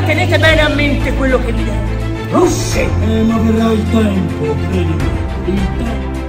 Ora tenete bene a mente quello che vi detto. Russe! Eh, ma verrà il tempo, credimi. Il tempo.